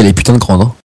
Elle est putain de grande. Hein.